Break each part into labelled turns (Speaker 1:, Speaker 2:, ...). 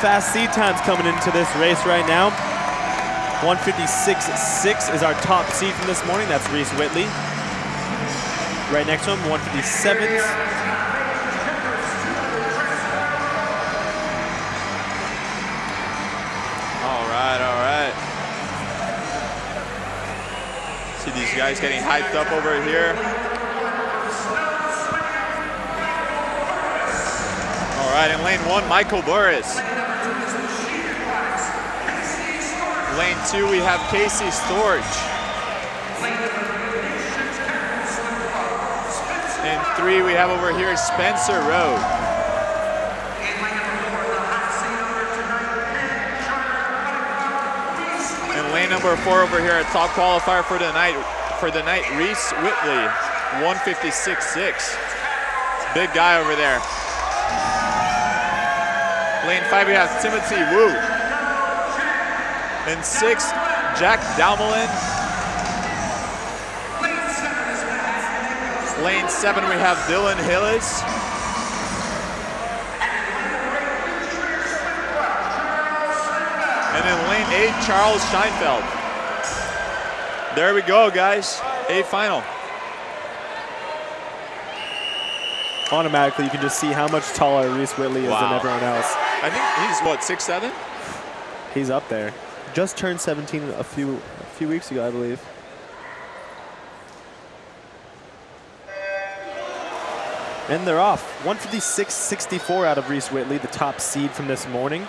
Speaker 1: Fast seed times coming into this race right now. 156.6 is our top seed from this morning. That's Reese Whitley. Right next to him, 157.
Speaker 2: All right, all right. See these guys getting hyped up over here. All right, in lane one, Michael Burris. Lane two, we have Casey Storch. In three, we have over here Spencer Rowe. In lane number four over here, a top qualifier for the night, for the night, Reese Whitley, 156.6. Big guy over there. Lane five, we have Timothy Wu. In six, Jack Dalmolin. Lane seven, we have Dillon Hillis. And in lane eight, Charles Scheinfeld. There we go, guys. A final.
Speaker 1: Automatically, you can just see how much taller Reese Whitley is than everyone else.
Speaker 2: I think he's what, six seven?
Speaker 1: He's up there. Just turned 17 a few a few weeks ago, I believe. And they're off. 156.64 out of Reese Whitley, the top seed from this morning.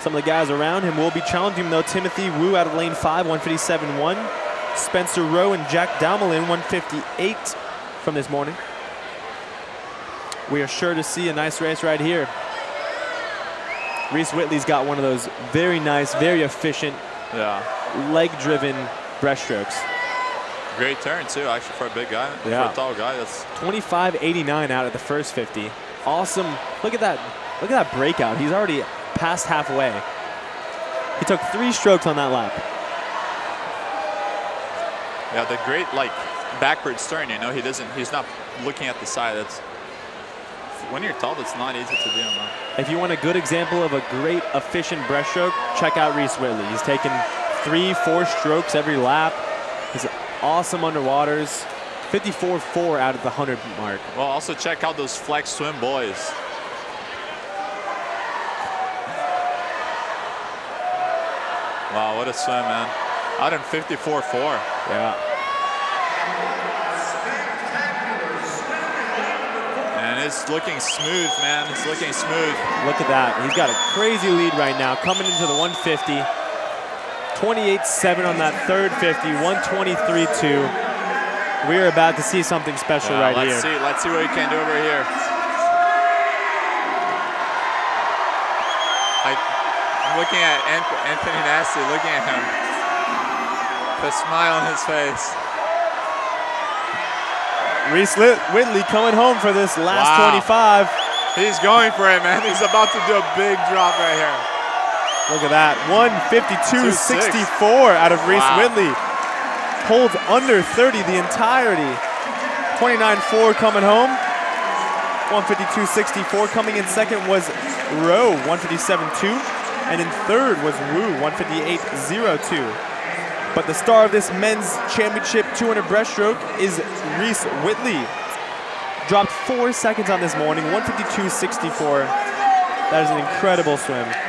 Speaker 1: Some of the guys around him will be challenging him, though. Timothy Wu out of lane 5, 157.1. Spencer Rowe and Jack Dalmolin, 158 from this morning. We are sure to see a nice race right here. Reese Whitley's got one of those very nice, very efficient,
Speaker 2: Yeah.
Speaker 1: leg-driven breaststrokes.
Speaker 2: Great turn too, actually, for a big guy.
Speaker 1: Yeah.
Speaker 2: For a tall guy, that's
Speaker 1: 25.89 out of the first 50. Awesome. Look at that. Look at that breakout. He's already past halfway. He took three strokes on that lap.
Speaker 2: yeah, the great like backwards turn. You know, he doesn't. He's not looking at the side. That's when you're tall. it's not easy to do, man.
Speaker 1: If you want a good example of a great efficient breaststroke, check out Reese Whitley. He's taken three, four strokes every lap. He's awesome underwaters. 54.4 out of the 100 mark.
Speaker 2: Well, also check out those flex swim boys. Wow, what a swim, man. Out in 54.4.
Speaker 1: Yeah.
Speaker 2: It's looking smooth, man. It's looking smooth.
Speaker 1: Look at that. He's got a crazy lead right now coming into the 150. 28-7 on that third 50, 123-2. We're about to see something special
Speaker 2: Yeah,
Speaker 1: right
Speaker 2: let's
Speaker 1: here.
Speaker 2: see. Let's see what he can do over here. I, I'm looking at Anthony Nesty, looking at him. The smile on his face.
Speaker 1: Reese Whitley coming home for this last
Speaker 2: Wow.
Speaker 1: 25.
Speaker 2: He's going for it, man. He's about to do a big drop right here.
Speaker 1: Look at that. 152-64 out of Reese
Speaker 2: Wow.
Speaker 1: Whitley. Holds under 30 the entirety. 29-4 coming home. 152-64 coming in second was Rowe, 157-2. And in third was Wu, 158-02. But the star of this men's championship 200 breaststroke is Reese Whitley. Dropped four seconds on this morning, 152.64. That is an incredible swim.